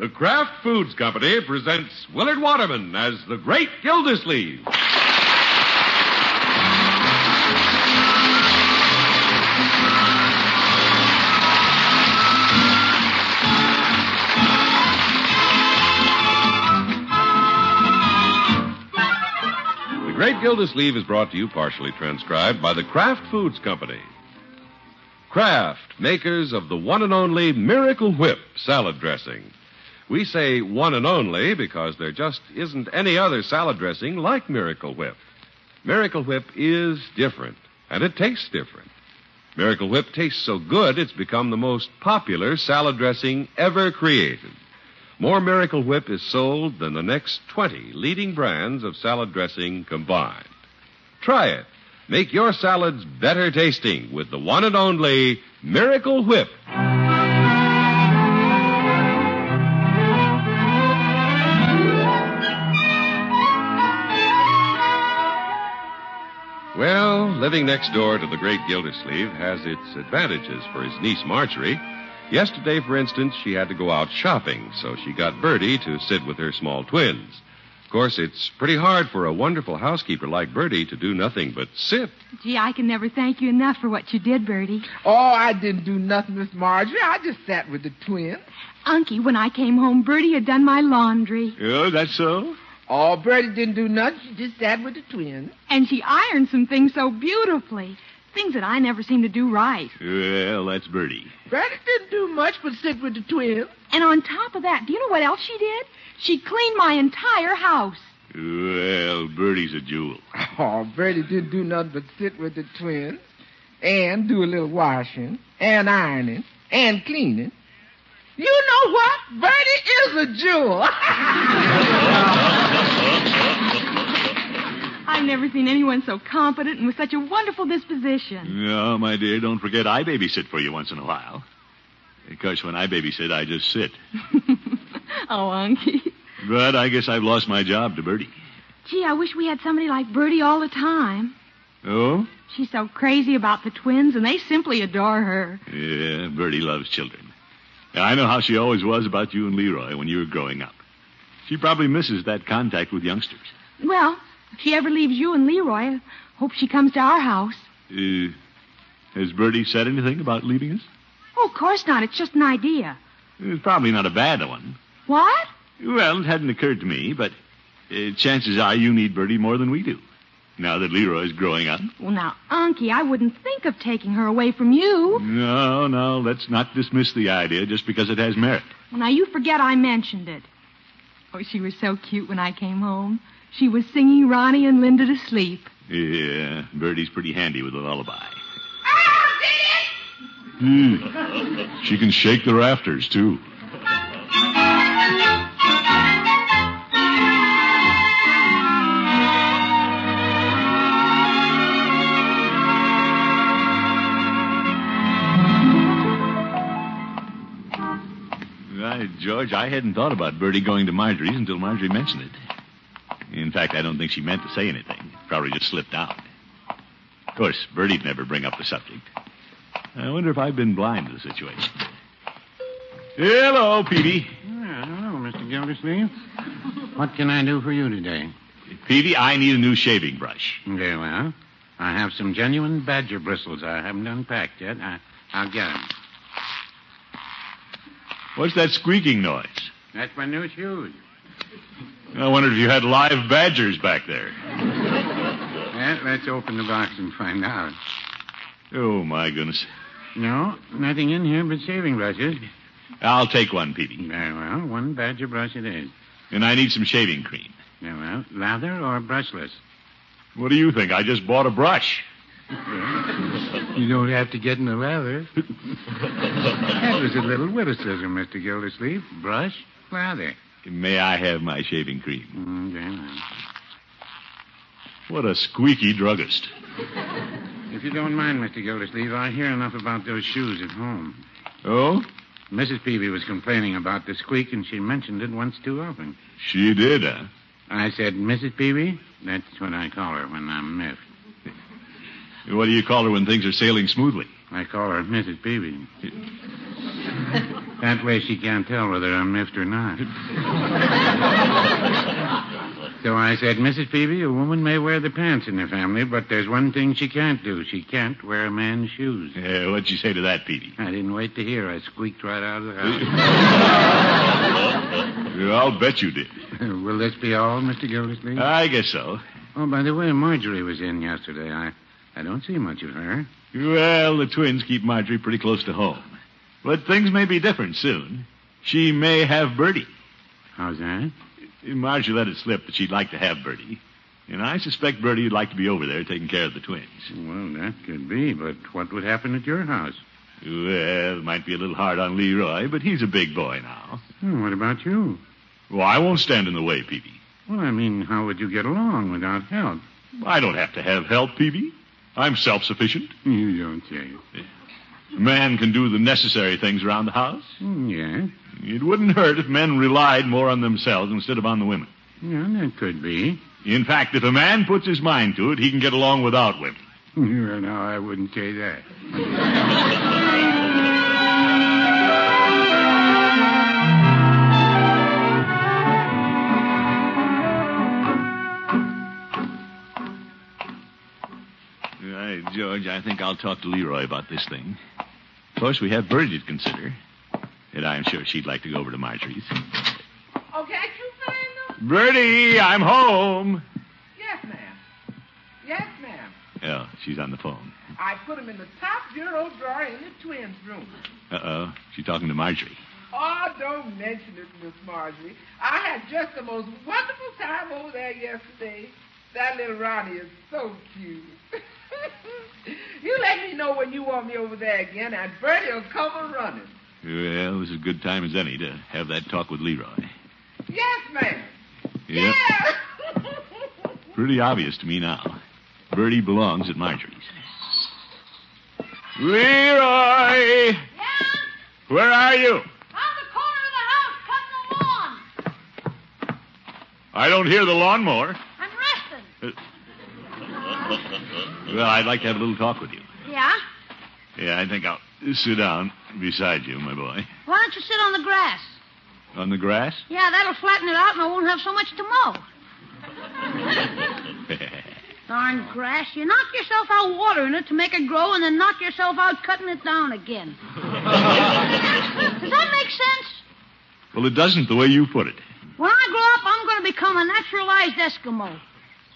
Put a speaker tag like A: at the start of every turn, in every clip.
A: The Kraft Foods Company presents Willard Waterman as the Great Gildersleeve. The Great Gildersleeve is brought to you partially transcribed by the Kraft Foods Company. Kraft, makers of the one and only Miracle Whip salad dressing. We say one and only because there just isn't any other salad dressing like Miracle Whip. Miracle Whip is different, and it tastes different. Miracle Whip tastes so good it's become the most popular salad dressing ever created. More Miracle Whip is sold than the next 20 leading brands of salad dressing combined. Try it. Make your salads better tasting with the one and only Miracle Whip. Living next door to the great Gildersleeve has its advantages for his niece Marjorie. Yesterday, for instance, she had to go out shopping, so she got Birdie to sit with her small twins. Of course, it's pretty hard for a wonderful housekeeper like Birdie to do nothing but sit.
B: Gee, I can never thank you enough for what you did, Birdie.
C: Oh, I didn't do nothing, Miss Marjorie. I just sat with the twins.
B: Unky, when I came home, Birdie had done my laundry.
D: Oh, that's so?
C: Oh, Birdie didn't do nothing. She just sat with the twins.
B: And she ironed some things so beautifully. Things that I never seem to do right.
D: Well, that's Birdie.
C: Birdie didn't do much but sit with the twins.
B: And on top of that, do you know what else she did? She cleaned my entire house.
D: Well, Birdie's a jewel.
C: Oh, Birdie didn't do nothing but sit with the twins and do a little washing and ironing and cleaning. You know what? Birdie is a jewel.
B: I've never seen anyone so competent and with such a wonderful disposition.
D: No, my dear, don't forget I babysit for you once in a while. Because when I babysit, I just sit.
B: oh, Unky.
D: But I guess I've lost my job to Birdie.
B: Gee, I wish we had somebody like Birdie all the time.
D: Oh?
B: She's so crazy about the twins, and they simply adore her.
D: Yeah, Birdie loves children. I know how she always was about you and Leroy when you were growing up. She probably misses that contact with youngsters.
B: Well, if she ever leaves you and Leroy, I hope she comes to our house.
D: Uh, has Birdie said anything about leaving us?
B: Oh, of course not. It's just an idea.
D: It's probably not a bad one.
B: What?
D: Well, it hadn't occurred to me, but uh, chances are you need Birdie more than we do. Now that Leroy's growing up.
B: Well, now, Unky, I wouldn't think of taking her away from you.
D: No, no, let's not dismiss the idea just because it has merit.
B: Well, now, you forget I mentioned it. Oh, she was so cute when I came home. She was singing Ronnie and Linda to sleep.
D: Yeah, Birdie's pretty handy with a lullaby. Hmm. She can shake the rafters, too. Right, George, I hadn't thought about Birdie going to Marjorie's until Marjorie mentioned it. In fact, I don't think she meant to say anything. Probably just slipped out. Of course, Birdie'd never bring up the subject. I wonder if I've been blind to the situation. Hello,
E: Peavey. Hello, Mr. Gildersleeve. What can I do for you today?
D: Peavey, I need a new shaving brush.
E: Very well. I have some genuine badger bristles I haven't unpacked yet. I, I'll get 'em.
D: What's that squeaking noise?
E: That's my new shoes.
D: I wondered if you had live badgers back there.
E: Well, let's open the box and find out.
D: Oh, my goodness.
E: No, nothing in here but shaving brushes.
D: I'll take one, Peavey.
E: Very well, one badger brush it is.
D: And I need some shaving cream.
E: Very well, lather or brushless?
D: What do you think? I just bought a brush.
E: You don't have to get in the lather. that was a little witticism, Mr. Gildersleeve. Brush, lather.
D: May I have my shaving cream?
E: Mm, very.
D: What a squeaky druggist.
E: If you don't mind, Mr. Gildersleeve, I hear enough about those shoes at home.
D: Oh?
E: Mrs. Peavey was complaining about the squeak, and she mentioned it once too often.
D: She did, huh?
E: I said, Mrs. Peavey? That's what I call her when I'm miffed.
D: What do you call her when things are sailing smoothly?
E: I call her Mrs. Peavey. That way she can't tell whether I'm miffed or not. so I said, Mrs. Peavey, a woman may wear the pants in the family, but there's one thing she can't do. She can't wear a man's shoes.
D: Uh, what'd you say to that, Petey?
E: I didn't wait to hear. I squeaked right out of the house.
D: Yeah, I'll bet you did.
E: Will this be all, Mr. Gildersleeve?
D: I guess so.
E: oh, by the way, Marjorie was in yesterday. I, I don't see much of her.
D: Well, the twins keep Marjorie pretty close to home. But things may be different soon. She may have Birdie.
E: How's that?
D: Marjorie let it slip that she'd like to have Birdie. And I suspect Birdie would like to be over there taking care of the twins.
E: Well, that could be, but what would happen at your house?
D: Well, it might be a little hard on Leroy, but he's a big boy now.
E: Hmm, what about you?
D: Well, I won't stand in the way, Peavey.
E: Well, I mean, how would you get along without help?
D: I don't have to have help, Peavey. I'm self-sufficient.
E: You don't say.
D: A man can do the necessary things around the house.
E: Hmm, yeah.
D: It wouldn't hurt if men relied more on themselves instead of on the women.
E: Yeah, that could be.
D: In fact, if a man puts his mind to it, he can get along without women.
E: well, no, I wouldn't say that.
D: Right, George, I think I'll talk to Leroy about this thing. Of course, we have Birdie to consider. And I'm sure she'd like to go over to Marjorie's.
C: Oh, can't you find them?
D: Birdie, I'm home.
C: Yes, ma'am. Yes, ma'am.
D: Oh, she's on the phone.
C: I put them in the top bureau drawer in the twins' room.
D: Uh-oh. She's talking to Marjorie.
C: Oh, don't mention it, Miss Marjorie. I had just the most wonderful time over there yesterday. That little Ronnie is so cute. you let me know when you want me over there again, and Birdie will come a running.
D: Well, this is as good time as any to have that talk with Leroy.
C: Yes, ma'am.
D: Yep.
C: Yeah.
D: Pretty obvious to me now. Birdie belongs at Marjorie's. Leroy!
F: Yeah?
D: Where are you?
F: Round the corner of the house, cutting the lawn.
D: I don't hear the lawnmower.
F: I'm resting.
D: Uh, Well, I'd like to have a little talk with you.
F: Yeah?
D: Yeah, I think I'll sit down beside you, my boy.
F: Why don't you sit on the grass?
D: On the grass?
F: Yeah, that'll flatten it out and I won't have so much to mow. Darn grass. You knock yourself out watering it to make it grow and then knock yourself out cutting it down again. Does that make sense?
D: well, it doesn't the way you put it.
F: When I grow up, I'm going to become a naturalized Eskimo.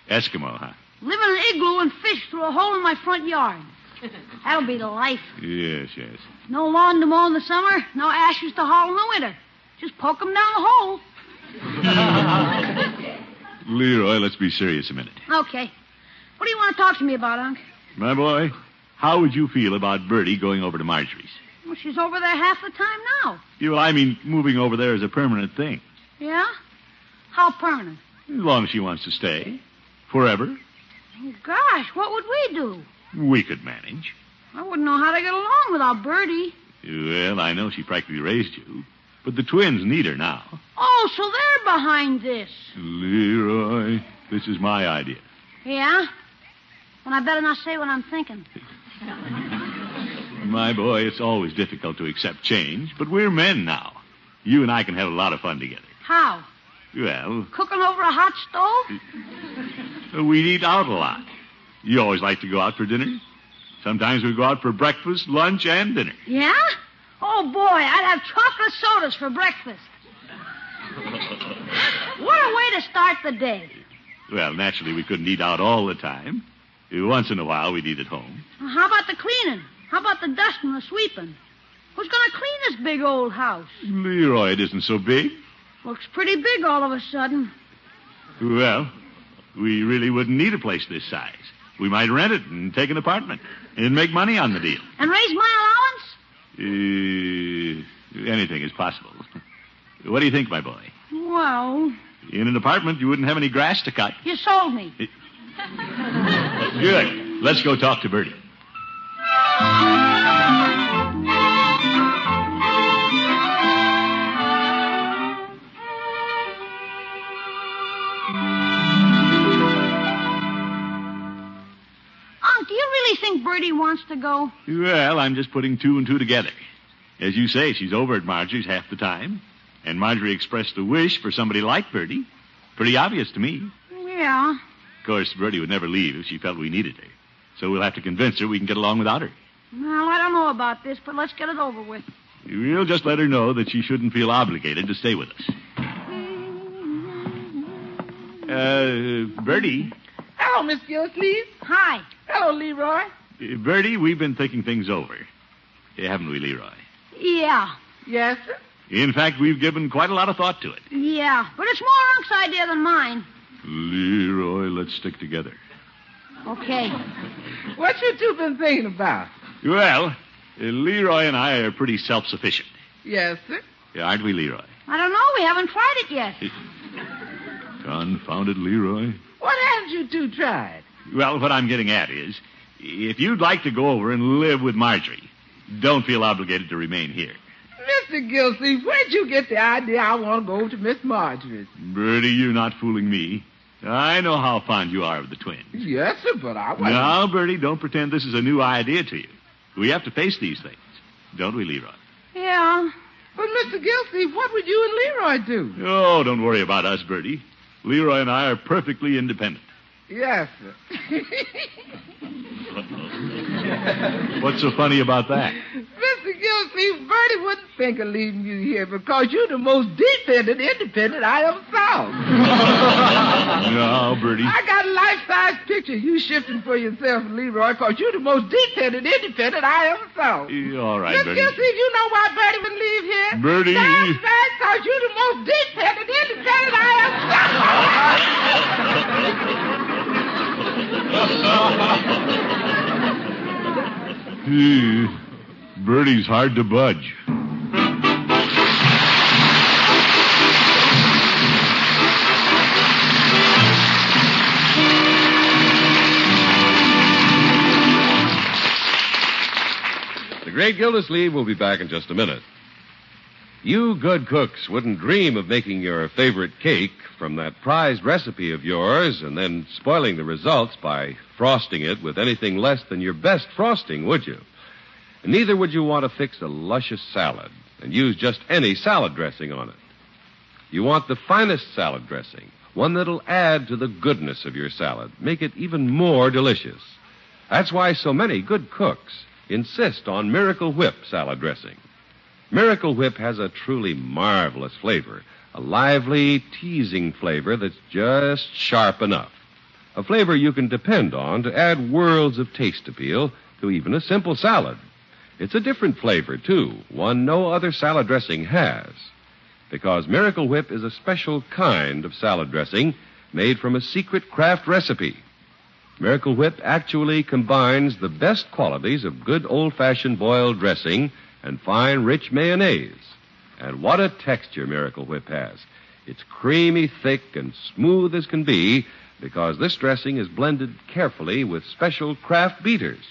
D: Eskimo, huh?
F: Live in an igloo and fish through a hole in my front yard. That'll be the life.
D: Yes, yes.
F: No lawn to mow in the summer, no ashes to haul in the winter. Just poke 'em down the hole.
D: Leroy, let's be serious a minute.
F: Okay. What do you want to talk to me about, Unc?
D: My boy, how would you feel about Birdie going over to Marjorie's?
F: Well, she's over there half the time now.
D: You know, I mean, moving over there is a permanent thing.
F: Yeah? How permanent?
D: As long as she wants to stay. Forever.
F: Oh, gosh, what would we do?
D: We could manage.
F: I wouldn't know how to get along without Birdie.
D: Well, I know she practically raised you. But the twins need her now.
F: Oh, so they're behind this.
D: Leroy, this is my idea.
F: Yeah? Well, I better not say what I'm thinking.
D: My boy, it's always difficult to accept change, but we're men now. You and I can have a lot of fun together.
F: How?
D: Well,
F: Cooking over a hot stove?
D: we'd eat out a lot. You always like to go out for dinner. Sometimes we go out for breakfast, lunch, and dinner.
F: Yeah? Oh, boy, I'd have chocolate sodas for breakfast. what a way to start the day.
D: Well, naturally, we couldn't eat out all the time. Once in a while, we'd eat at home.
F: How about the cleaning? How about the dusting, and the sweeping? Who's going to clean this big old house?
D: Leroy, it isn't so big.
F: Looks pretty big all of a sudden.
D: Well, we really wouldn't need a place this size. We might rent it and take an apartment and make money on the deal.
F: And raise my allowance?
D: Uh, anything is possible. What do you think, my boy?
F: Well,
D: In an apartment, you wouldn't have any grass to cut.
F: you sold me.
D: Good. Let's go talk to
F: Birdie. You think Birdie wants to go?
D: Well, I'm just putting two and two together. As you say, she's over at Marjorie's half the time. And Marjorie expressed a wish for somebody like Birdie. Pretty obvious to me.
F: Yeah.
D: Of course, Birdie would never leave if she felt we needed her. So we'll have to convince her we can get along without her.
F: Well, I don't know about this, but let's get it over with.
D: We'll just let her know that she shouldn't feel obligated to stay with us. Uh,
C: Birdie, Miss Gilsleeve.
F: Hi.
C: Hello, Leroy.
D: uh, Birdie, we've been thinking things over. Haven't we, Leroy?
F: Yeah.
C: Yes, sir.
D: In fact, we've given quite a lot of thought to it.
F: Yeah. But it's more Unc's idea than mine.
D: Leroy, let's stick together.
F: Okay.
C: What you two been thinking about?
D: Well, uh, Leroy and I are pretty self-sufficient.
C: Yes, sir.
D: Yeah, aren't we, Leroy?
F: I don't know. We haven't tried it yet.
D: Confounded Leroy.
C: What haven't you two tried?
D: Well, what I'm getting at is, if you'd like to go over and live with Marjorie, don't feel obligated to remain here.
C: Mr. Gilsey, where'd you get the idea I want to go to Miss Marjorie's?
D: Birdie, you're not fooling me. I know how fond you are of the twins.
C: Yes, sir, but I wasn't.
D: Now, Birdie, don't pretend this is a new idea to you. We have to face these things, don't we, Leroy?
F: Yeah.
C: But, Mr. Gilsey, what would you and Leroy do?
D: Oh, don't worry about us, Birdie. Leroy and I are perfectly independent.
C: Yes.
D: What's so funny about that?
C: Mr. Gilsleeve, Birdie wouldn't think of leaving you here because you're the most dependent independent I ever saw.
D: No, Birdie.
C: I got a life-size picture of you shifting for yourself Leroy because you're the most dependent independent I ever saw.
D: Yeah, All right,
C: Miss
D: Birdie.
C: Gilsleeve, you know why Birdie would leave here?
D: Birdie.
C: That's because you're the most dependent independent I
D: Gee, Birdie's hard to budge.
A: The Great Gildersleeve will be back in just a minute. You good cooks wouldn't dream of making your favorite cake from that prized recipe of yours and then spoiling the results by frosting it with anything less than your best frosting, would you? And neither would you want to fix a luscious salad and use just any salad dressing on it. You want the finest salad dressing, one that'll add to the goodness of your salad, make it even more delicious. That's why so many good cooks insist on Miracle Whip salad dressing. Miracle Whip has a truly marvelous flavor, a lively, teasing flavor that's just sharp enough. A flavor you can depend on to add worlds of taste appeal to even a simple salad. It's a different flavor, too, one no other salad dressing has. Because Miracle Whip is a special kind of salad dressing made from a secret Kraft recipe. Miracle Whip actually combines the best qualities of good old fashioned boiled dressing and fine, rich mayonnaise. And what a texture Miracle Whip has. It's creamy, thick, and smooth as can be because this dressing is blended carefully with special Kraft beaters.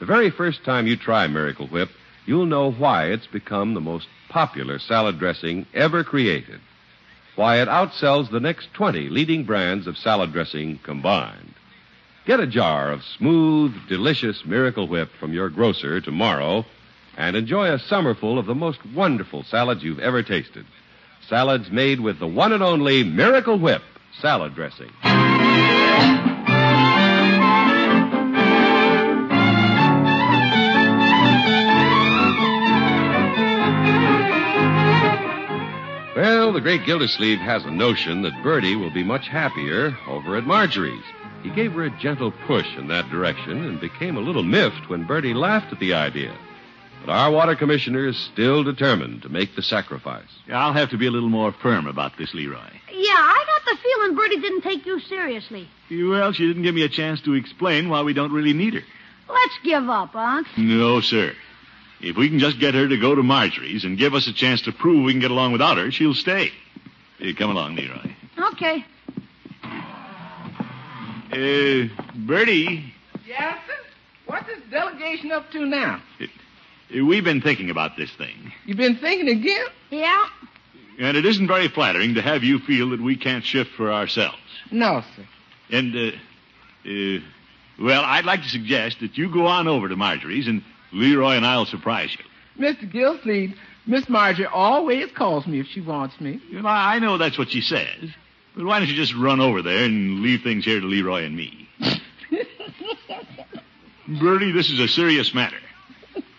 A: The very first time you try Miracle Whip, you'll know why it's become the most popular salad dressing ever created. Why it outsells the next 20 leading brands of salad dressing combined. Get a jar of smooth, delicious Miracle Whip from your grocer tomorrow and enjoy a summerful of the most wonderful salads you've ever tasted. Salads made with the one and only Miracle Whip salad dressing. Well, the great Gildersleeve has a notion that Birdie will be much happier over at Marjorie's. He gave her a gentle push in that direction and became a little miffed when Birdie laughed at the idea. But our water commissioner is still determined to make the sacrifice.
D: I'll have to be a little more firm about this, Leroy.
F: Yeah, I got the feeling Birdie didn't take you seriously.
D: Well, she didn't give me a chance to explain why we don't really need her.
F: Let's give up, Unc.
D: No, sir. If we can just get her to go to Marjorie's and give us a chance to prove we can get along without her, she'll stay. Hey, come along, Leroy.
F: Okay.
D: Uh, Birdie,
C: Yes, sir? What's this delegation up to now?
D: uh, we've been thinking about this thing.
C: You've been thinking again?
F: Yeah.
D: And it isn't very flattering to have you feel that we can't shift for ourselves.
C: No, sir.
D: And, uh, uh, well, I'd like to suggest that you go on over to Marjorie's and Leroy and I'll surprise you.
C: Mr. Gilsleeve, Miss Marjorie always calls me if she wants me.
D: Well, I I know that's what she says. But why don't you just run over there and leave things here to Leroy and me? Birdie, this is a serious matter.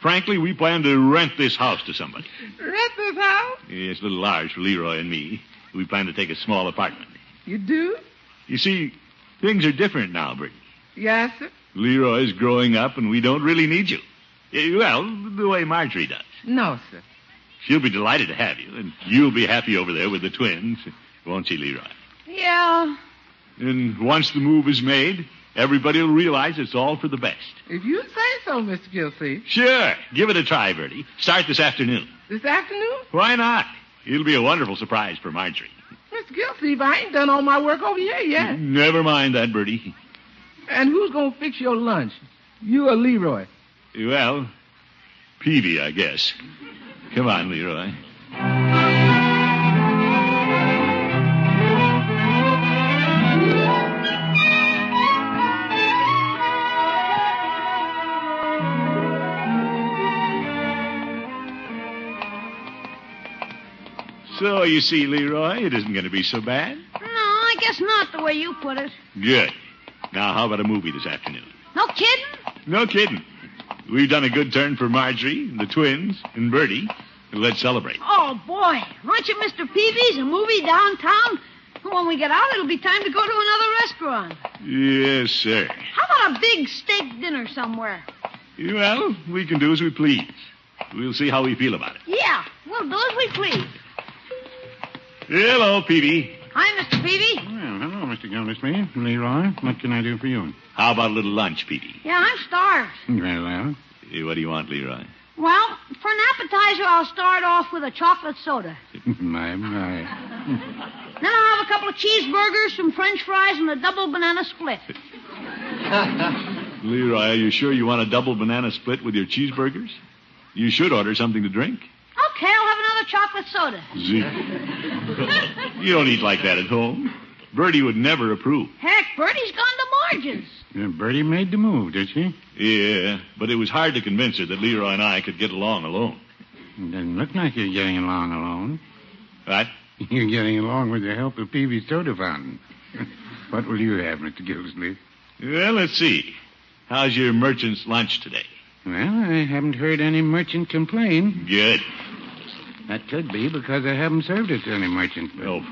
D: Frankly, we plan to rent this house to somebody.
C: Rent this house?
D: It's a little large for Leroy and me. We plan to take a small apartment.
C: You do?
D: You see, things are different now, Birdie.
C: Yes, sir.
D: Leroy's growing up, and we don't really need you. Eh, Well, the way Marjorie does.
C: No, sir.
D: She'll be delighted to have you, and you'll be happy over there with the twins, won't she, Leroy?
F: Yeah.
D: And once the move is made, everybody will realize it's all for the best.
C: If you say so, Mr. Gilsleeve.
D: Sure. Give it a try, Birdie. Start this afternoon.
C: This afternoon?
D: Why not? It'll be a wonderful surprise for Marjorie.
C: Mr. Gilsleeve, I ain't done all my work over here yet.
D: Never mind that, Birdie.
C: And who's going to fix your lunch? You or Leroy?
D: Well, Peavey, I guess. Come on, Leroy. So, you see, Leroy, it isn't going to be so bad.
F: No, I guess not the way you put it.
D: Good. Now, how about a movie this afternoon?
F: No kidding?
D: No kidding. We've done a good turn for Marjorie, and the twins, and Birdie. Let's celebrate.
F: Oh, boy. Lunch at Mr. Peavey's, a movie downtown. When we get out, it'll be time to go to another restaurant.
D: Yes, sir.
F: How about a big steak dinner somewhere?
D: Well, we can do as we please. We'll see how we feel about it.
F: Yeah, we'll do as we please.
D: Hello, Peavey.
F: Hi, Mr. Peavey.
E: Well, hello, Mr. Gildersleeve. Leroy, what can I do for you?
D: How about a little lunch, Peavey?
F: Yeah, I'm starved.
E: Very well.
D: Eh, What do you want, Leroy?
F: Well, for an appetizer, I'll start off with a chocolate soda.
E: my, my.
F: Then I'll have a couple of cheeseburgers, some french fries, and a double banana split.
D: Leroy, are you sure you want a double banana split with your cheeseburgers? You should order something to drink.
F: Okay, I'll have chocolate soda.
D: Zeke. you don't eat like that at home. Birdie would never approve.
F: Heck, Birdie's gone to Margins.
E: Uh, Birdie made the move, did she?
D: Yeah, but it was hard to convince her that Leroy and I could get along alone.
E: It doesn't look like you're getting along alone.
D: What?
E: You're getting along with the help of Peavey's soda fountain. what will you have, Mr. Gildersleeve?
D: Well, let's see. How's your merchant's lunch today?
E: Well, I haven't heard any merchant complain.
D: Good.
E: That could be because I haven't served it to any merchant. but-
D: Oh.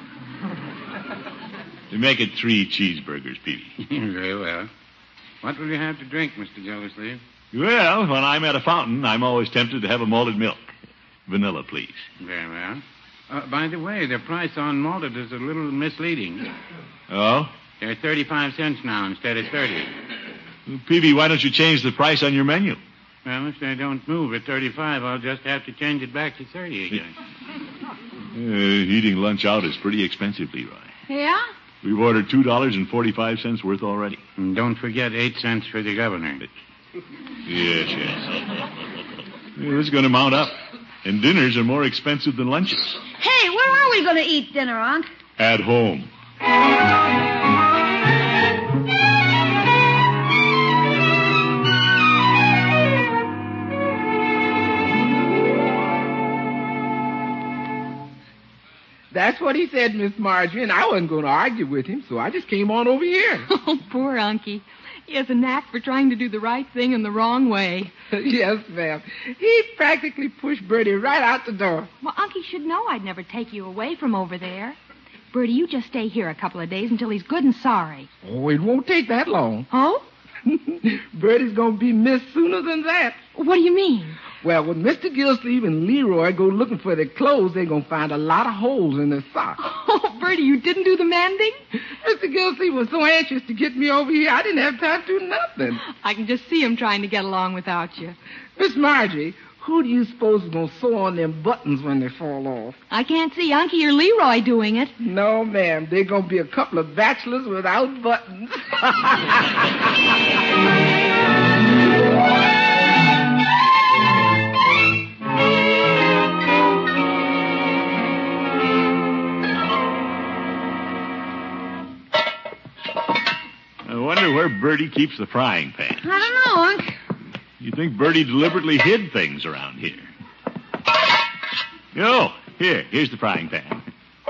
D: You make it three cheeseburgers, Peavey.
E: Very well. What will you have to drink, Mr. Gildersleeve?
D: Well, when I'm at a fountain, I'm always tempted to have a malted milk. Vanilla, please.
E: Very well. Uh, by the way, the price on malted is a little misleading.
D: Oh?
E: They're 35 cents now instead of 30.
D: Peavey, why don't you change the price on your menu?
E: Well, if they don't move at 35, I'll just have to change it back to 30 again.
D: Uh, eating lunch out is pretty expensive, Leroy.
F: Yeah?
D: We've ordered $2.45 worth already.
E: And don't forget 8 cents for the governor.
D: Yes, yes. Yeah, this is going to mount up. And dinners are more expensive than lunches.
F: Hey, where are we going to eat dinner, Unc?
D: At home.
C: That's what he said, Miss Marjorie, and I wasn't going to argue with him, so I just came on over here.
B: Oh, poor Unky. He has a knack for trying to do the right thing in the wrong way.
C: yes, ma'am. He practically pushed Birdie right out the door.
B: Well, Unky should know I'd never take you away from over there. Birdie, you just stay here a couple of days until he's good and sorry.
C: Oh, it won't take that long.
B: Oh?
C: Birdie's going to be missed sooner than that.
B: What do you mean?
C: Well, when Mr. Gilsleeve and Leroy go looking for their clothes, they're going to find a lot of holes in their socks.
B: Oh, Birdie, you didn't do the mending?
C: Mr. Gilsleeve was so anxious to get me over here, I didn't have time to do nothing.
B: I can just see him trying to get along without you.
C: Miss Marjorie, who do you suppose is going to sew on them buttons when they fall off?
B: I can't see Unky or Leroy doing it.
C: No, ma'am. They're going to be a couple of bachelors without buttons.
D: wonder where Birdie keeps the frying pan.
F: I don't know, Unc.
D: You think Birdie deliberately hid things around here? Yo, here, here's the frying pan.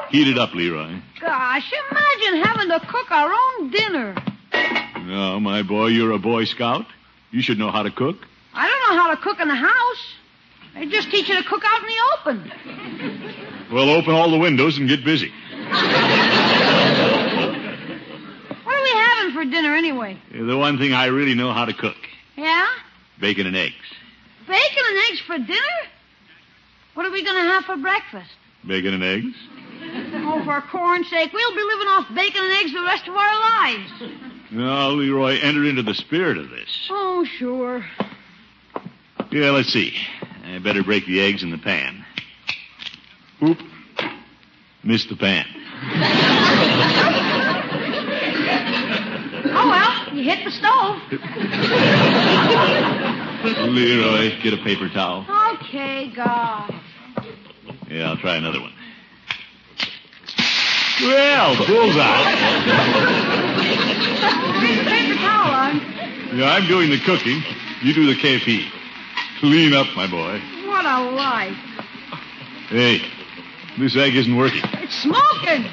D: Heat it up, Leroy.
F: Gosh, imagine having to cook our own dinner.
D: No, my boy, you're a Boy Scout. You should know how to cook.
F: I don't know how to cook in the house. They just teach you to cook out in the open.
D: Well, open all the windows and get busy.
F: What are we having for dinner anyway?
D: The one thing I really know how to cook
F: Yeah?
D: bacon and eggs.
F: Bacon and eggs for dinner? What are we going to have for breakfast?
D: Bacon and eggs?
F: Oh, for corn's sake, we'll be living off bacon and eggs the rest of our lives.
D: Now, Leroy, enter into the spirit of this.
F: Oh, sure.
D: Yeah, let's see. I better break the eggs in the pan. Oop. Missed the pan.
F: Oh, well, you hit the stove.
D: Leroy, get a paper towel.
F: Okay, God.
D: Yeah, I'll try another one. Well, bullseye.
F: Paper towel on.
D: Yeah, I'm doing the cooking. You do the KP. Clean up, my boy.
F: What a life.
D: Hey, this egg isn't working.
F: It's smoking.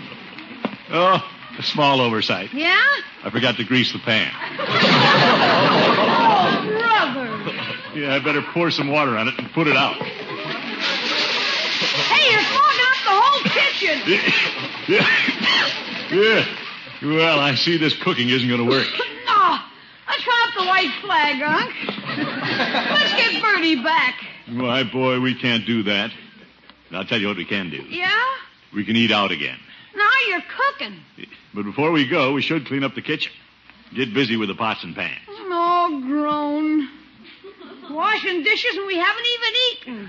D: Oh, a small oversight.
F: Yeah?
D: I forgot to grease the pan.
F: Oh, brother.
D: Yeah, I better pour some water on it and put it out.
F: Hey, you're fogging up the whole kitchen.
D: Yeah. yeah. Well, I see this cooking isn't going to work.
F: No. Let's the white flag, Unc. Let's get Bertie back.
D: My boy, we can't do that. I'll tell you what we can do.
F: Yeah?
D: We can eat out again.
F: Now you're cooking.
D: But before we go, we should clean up the kitchen. Get busy with the pots and pans.
F: Oh, grown. Washing dishes and we haven't even eaten.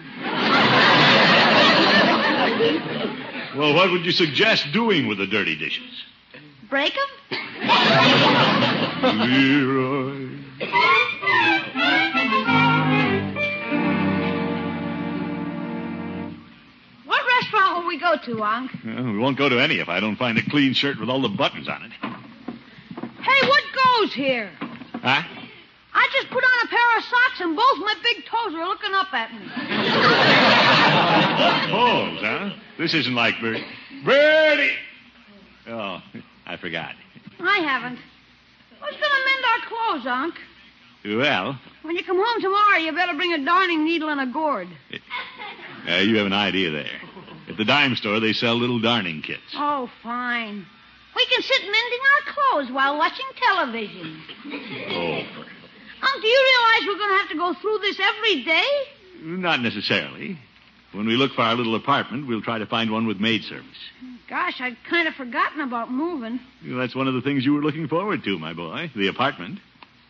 D: Well, what would you suggest doing with the dirty dishes?
F: Break 'em?
D: Leroy.
F: We go to, Unc?
D: Well, we won't go to any if I don't find a clean shirt with all the buttons on it.
F: Hey, what goes here?
D: Huh?
F: I just put on a pair of socks and both my big toes are looking up at me.
D: Toes, huh? This isn't like Bert. Birdie! Oh, I forgot.
F: I haven't. Who's going to mend our clothes, Unc?
D: Well,
F: When you come home tomorrow, you better bring a darning needle and a gourd.
D: uh, you have an idea there. At the dime store, they sell little darning kits.
F: Oh, fine. We can sit mending our clothes while watching television.
D: Oh,
F: Unc, do you realize we're going to have to go through this every day?
D: not necessarily. When we look for our little apartment, we'll try to find one with maid service.
F: Gosh, I'd kind of forgotten about moving.
D: Well, that's one of the things you were looking forward to, my boy. The apartment.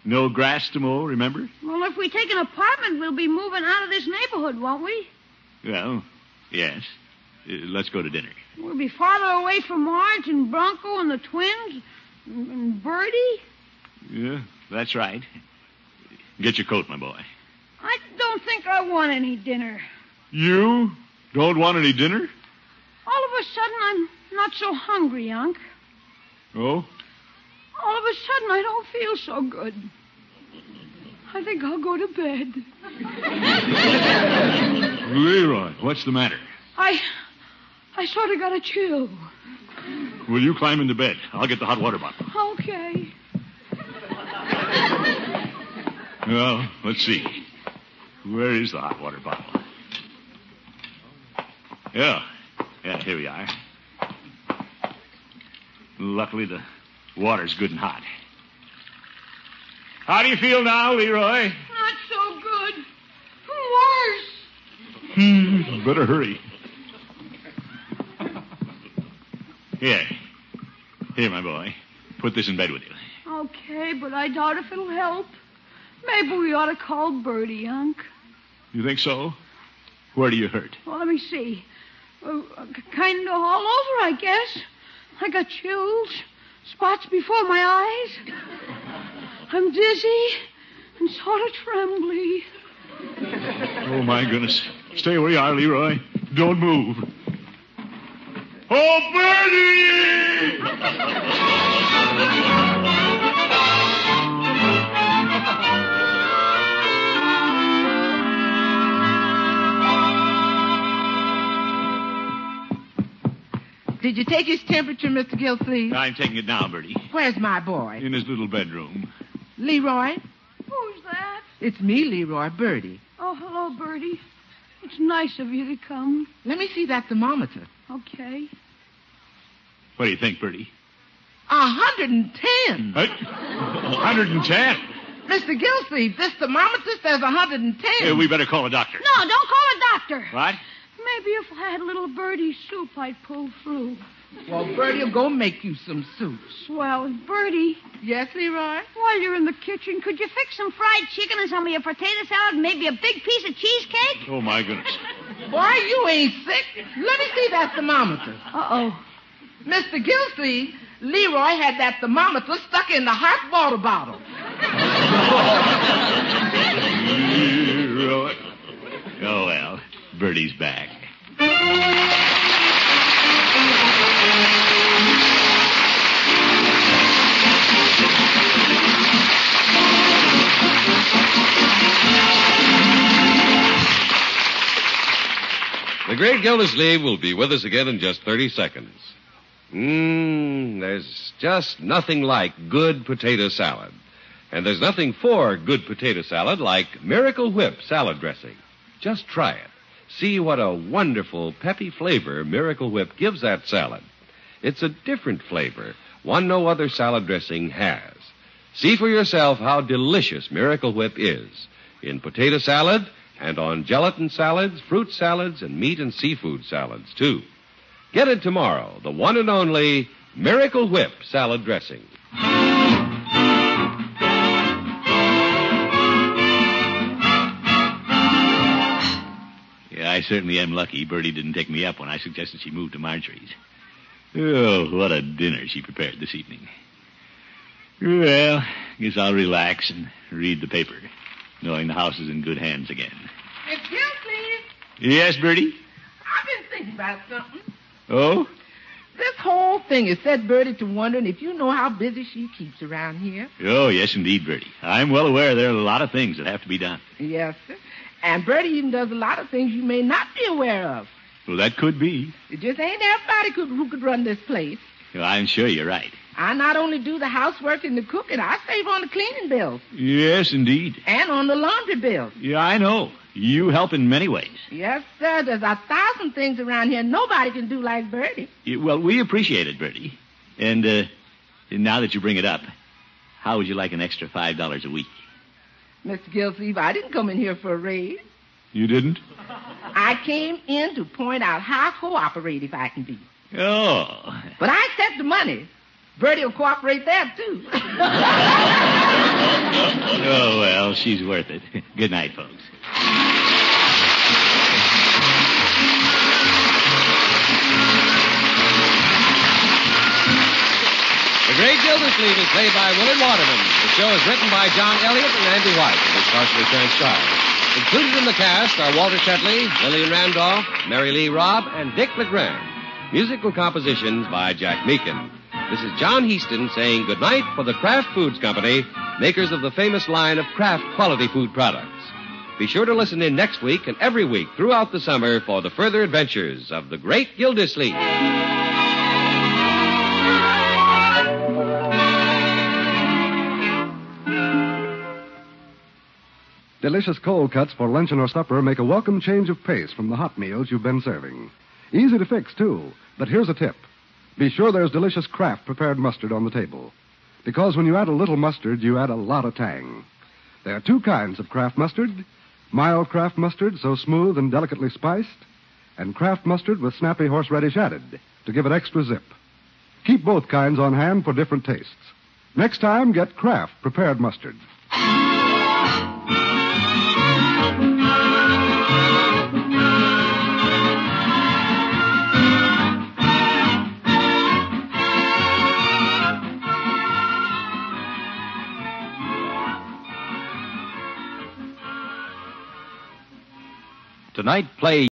D: No grass to mow, remember?
F: Well, if we take an apartment, we'll be moving out of this neighborhood, won't we?
D: Well, yes. Uh, let's go to dinner.
F: We'll be farther away from Marge and Bronco and the twins and, Birdie.
D: Yeah, that's right. Get your coat, my boy.
F: I don't think I want any dinner.
D: You don't want any dinner?
F: All of a sudden, I'm not so hungry, Unc.
D: Oh?
F: All of a sudden, I don't feel so good. I think I'll go to bed.
D: Leroy, what's the matter?
F: I, I sort of got a chill.
D: Will you climb into bed? I'll get the hot water bottle.
F: Okay.
D: Well, let's see. Where is the hot water bottle? Yeah. Yeah, here we are. Luckily, the water's good and hot. How do you feel now, Leroy?
F: Not so good. Worse.
D: Hmm, better hurry. Here. Here, my boy. Put this in bed with you.
F: Okay, but I doubt if it'll help. Maybe we ought to call Birdie, Unc.
D: You think so? Where do you hurt?
F: Well, let me see. Uh, kind of all over, I guess. I got chills, spots before my eyes. I'm dizzy and sort of trembly.
D: Oh, my goodness. Stay where you are, Leroy. Don't move. Oh, Birdie!
C: Did you take his temperature, Mr. Gilsleeve?
D: I'm taking it now, Birdie.
C: Where's my boy?
D: In his little bedroom.
C: Leroy?
F: Who's that?
C: It's me, Leroy, Birdie.
F: Oh, hello, Birdie. It's nice of you to come.
C: Let me see that thermometer.
F: Okay.
D: What do you think, Birdie?
C: A hundred and ten.
D: What? 110.
C: Mr. Gilsleeve, this thermometer says a hundred and ten.
D: Uh, we better call a doctor.
F: No, don't call a doctor.
D: What?
F: Maybe if I had a little birdie soup, I'd pull through.
C: Well, Birdie will go make you some soup.
F: Well, Birdie,
C: Yes, Leroy?
F: while you're in the kitchen, could you fix some fried chicken and some of your potato salad and maybe a big piece of cheesecake?
D: Oh, my goodness.
C: Boy, you ain't sick. Let me see that thermometer.
F: Uh-oh.
C: Mr. Gilsleeve, Leroy had that thermometer stuck in the hot water bottle.
D: Leroy. Oh, well. Birdie's back.
A: The great Gildersleeve will be with us again in just 30 seconds. Mmm, there's just nothing like good potato salad. And there's nothing for good potato salad like Miracle Whip salad dressing. Just try it. See what a wonderful peppy flavor Miracle Whip gives that salad. It's a different flavor, one no other salad dressing has. See for yourself how delicious Miracle Whip is in potato salad and on gelatin salads, fruit salads, and meat and seafood salads, too. Get it tomorrow, the one and only Miracle Whip salad dressing.
D: Yeah, I certainly am lucky Birdie didn't take me up when I suggested she move to Marjorie's. Oh, what a dinner she prepared this evening. Well, guess I'll relax and read the paper, knowing the house is in good hands again.
C: Miss Gilsleeve,
D: Yes, Birdie?
C: I've been thinking about something.
D: Oh?
C: This whole thing has set Birdie to wondering if you know how busy she keeps around here.
D: Oh, yes, indeed, Birdie. I'm well aware there are a lot of things that have to be done.
C: Yes, sir. And Birdie even does a lot of things you may not be aware of.
D: Well, that could be.
C: It just ain't everybody could, who could run this place.
D: Well, I'm sure you're right.
C: I not only do the housework and the cooking, I save on the cleaning bills
D: Yes, indeed.
C: and on the laundry bills.
D: Yeah, I know. You help in many ways.
C: Yes, sir. There's a thousand things around here nobody can do like Birdie.
D: Yeah, Well, we appreciate it, Birdie. And uh, now that you bring it up, how would you like an extra five dollars a week?
C: Mr. Gilsleeve, I didn't come in here for a raise.
D: You didn't?
C: I came in to point out how cooperative I can be.
D: Oh.
C: But I accept the money. Birdie will cooperate that, too.
D: Oh, well, she's worth it. Good night, folks.
A: The Great Gildersleeve is played by Willard Waterman. The show is written by John Elliott and Andy White and is partially transcribed. Included in the cast are Walter Tetley, Lillian Randolph, Mary Lee Robb, and Dick LeGrand. Musical compositions by Jack Meakin. This is John Heaston saying goodnight for the Kraft Foods Company, makers of the famous line of Kraft quality food products. Be sure to listen in next week and every week throughout the summer for the further adventures of the Great Gildersleeve.
G: Delicious cold cuts for luncheon or supper make a welcome change of pace from the hot meals you've been serving. Easy to fix, too. But here's a tip. Be sure there's delicious Kraft prepared mustard on the table. Because when you add a little mustard, you add a lot of tang. There are two kinds of Kraft mustard. Mild Kraft mustard, so smooth and delicately spiced, and Kraft mustard with snappy horseradish added to give it extra zip. Keep both kinds on hand for different tastes. Next time, get Kraft prepared mustard.
H: Tonight, play